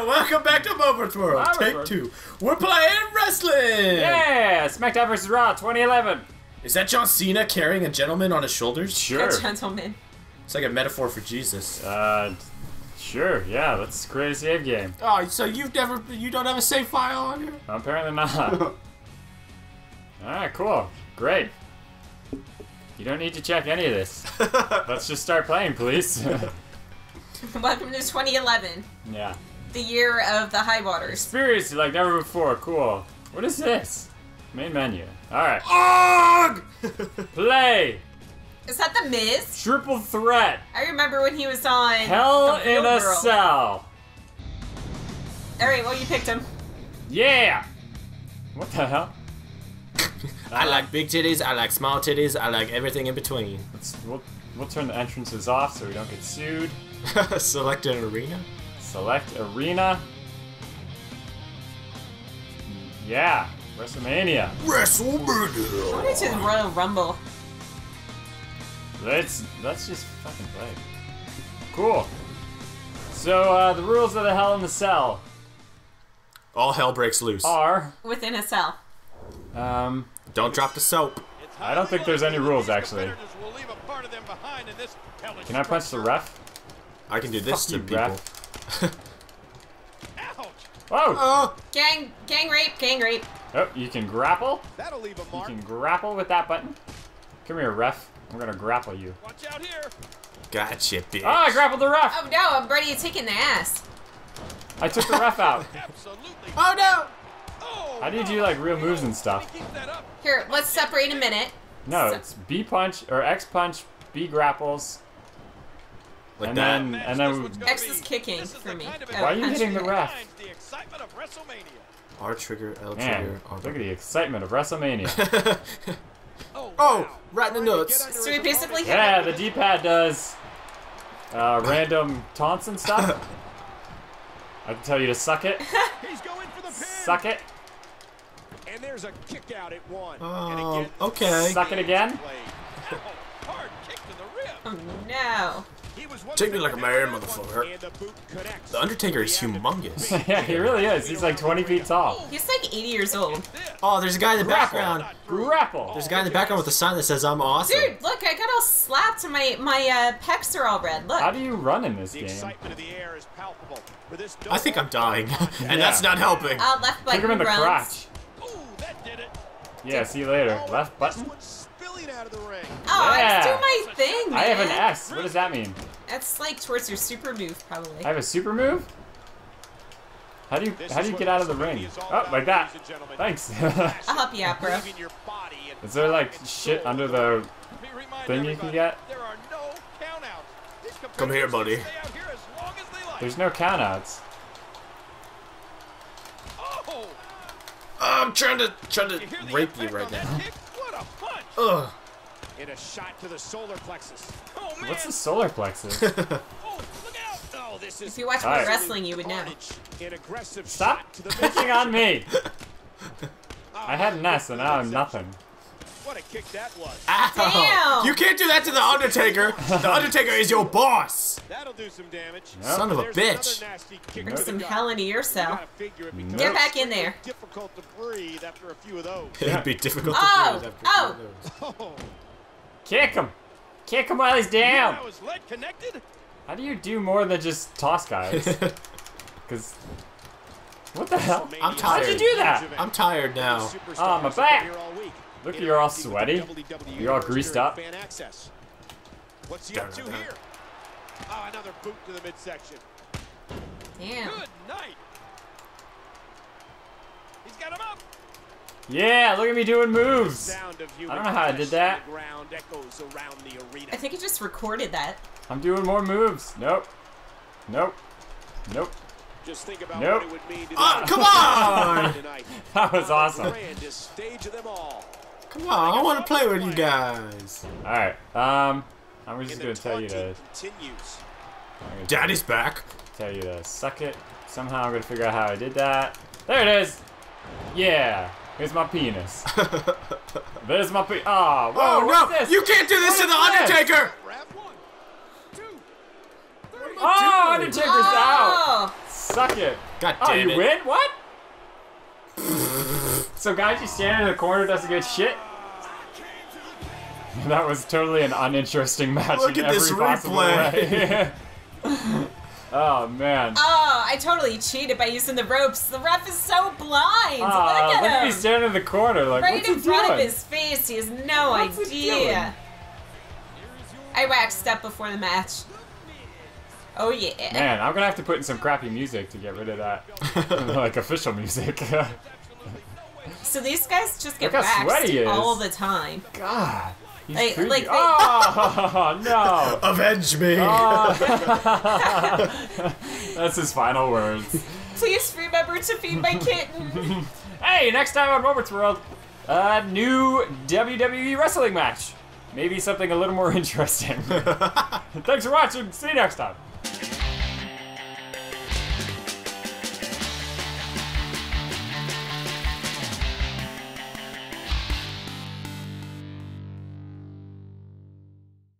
Yeah, welcome back to Mobert's World. Mobert's Take World. two. We're playing wrestling. Yeah, SmackDown vs. Raw 2011. Is that John Cena carrying a gentleman on his shoulders? Sure. A gentleman. It's like a metaphor for Jesus. Uh, sure. Yeah, let's create a save game. Oh, so you've never, you don't have a save file on you? Apparently not. All right, cool. Great. You don't need to check any of this. Let's just start playing, please. Welcome to 2011, yeah. The year of the high waters. Experience like never before. Cool. What is this? Main menu. All right. Og! Play. Is that the Miz? Triple threat. I remember when he was on Hell in a Girl. cell. All right, well you picked him. Yeah. What the hell? I like big titties. I like small titties. I like everything in between. Let's we'll, we'll turn the entrances off so we don't get sued. Select an arena. Select arena. Yeah, WrestleMania. WrestleMania. Welcome to the Royal Rumble. Let's let's just fucking play. Cool. So uh, the rules of the Hell in the Cell All hell breaks loose. are. Within a cell. Um, Don't drop the soap. I don't think there's any rules actually. Can I punch the ref? I can do this Fuck to you, people. ref. Whoa! Oh. oh, Gang, gang rape, gang rape. Oh, you can grapple. That'll leave a mark. You can grapple with that button. Come here, ref. I'm gonna grapple you. Watch out here. gotcha, bitch. Oh, I grappled the ref. Oh no, I'm ready to take in the ass. I took the ref out. Absolutely. Oh no! Oh, How do you do like real moves and stuff? keep that up. Here, let's separate a minute. No, it's B punch or X punch, B grapples, Like and that. then and then X is kicking This is for me. kind of Oh, Why are you hitting the ref? Behind The excitement of WrestleMania. R trigger, L man, trigger. R look at the excitement of WrestleMania. Oh, Oh, wow. right in the Trying nuts. So we basically opponent. yeah, the D-pad does uh, random taunts and stuff. I can tell you to suck it, He's going for the pin. suck it, And there's a kick out at one. and Um, again, okay. suck it again. played. Ow, hard kick to the rib. Oh no. He was one Take me like a big man, motherfucker. The boot connects. The Undertaker is humongous. yeah, he really is. He's like 20 feet tall. He's like 80 years old. Oh, there's a guy in the background. Grapple. There's a guy in the background with a sign that says "I'm awesome." Dude, look, I got all slapped and my my uh, pecs are all red. Look. How do you run in this The game? excitement of the air is palpable. For this I think I'm dying, and Yeah. that's not helping. Uh, left Kick him in the runs. crotch. Ooh, that did it. Yeah, see you later. Left button. one's spilling out of the ring. Oh, I Yeah. was doing my thing, man. I have an S. What does that mean? That's like towards your super move, probably. I have a super move? How do you This how do you get out of the ring? Oh, like that. ladies and gentlemen. Thanks. I'll help you out, bro. Believe in your body and Is there like shit under the Let me remind thing you can get? There are no countouts. These Come here, buddy. can Stay out here as long as they like. There's no countouts. Oh, I'm trying to trying to hear rape you right now. What a punch! Ugh. And a shot to the solar plexus. Oh man! What's the solar plexus? Oh, look out! Oh, this is If you watch All more right. wrestling, you would know. An aggressive Stop shot to the picking on me. Oh, I had an S and now I'm nothing. What a kick that was. Ow! Damn! You can't do that to the Undertaker. The Undertaker is your boss. That'll do some damage. Nope. Son of a bitch. another nasty kick Bring to the some hell into your You cell. gotta figure it becomes Get back in there. Difficult to breathe after a few of those. It'd be difficult to Oh, breathe after oh. those. Oh, Kick him. Kick him while he's down. that was lead connected. How do you do more than just toss guys? Cause what the hell? I'm tired. How'd you tired. do that? I'm tired now. Oh, my back. Look, you're all sweaty. You're all greased up. What's he up to here? Oh, another boot to the midsection. Damn. Good night. He's got him up. Yeah, look at me doing moves. I don't know how I did that. The ground echoes around the arena. I think it just recorded that. I'm doing more moves. Nope. Nope. Nope. Just think about Nope. what it would mean to Oh, come on! That was awesome. Grandest stage of them all. Come on, I want to play with you guys. All right. Um, I'm just gonna tell you to. taunting continues. I'm gonna Daddy's back. tell you to suck it. Somehow I'm gonna figure out how I did that. There it is. Yeah. Here's my penis. There's my pe. Oh, whoa, Oh no! this? You can't do this What to the is this? Undertaker! Wrap one, two, three. Ah, oh, Undertaker's out. Oh! suck it. God oh, damn Oh, you it. win? What? so guy just standing in the corner doesn't get shit? That was totally an uninteresting match Look in at this every possible replay. way. oh man. Oh, I totally cheated by using the ropes. The ref is so blind. Ah, look at look at him. me standing in the corner like right what's in he front doing? of his face. He has no What's idea. I waxed up before the match. Oh yeah. Man, I'm gonna have to put in some crappy music to get rid of that. like official music. So these guys just get waxed sweaty he is. all the time. God. He's Like- like they- oh no. Avenge me! That's his final words. Please remember to feed my kitten. Hey, next time on Mobert's World, a new WWE wrestling match. Maybe something a little more interesting. Thanks for watching. See you next time.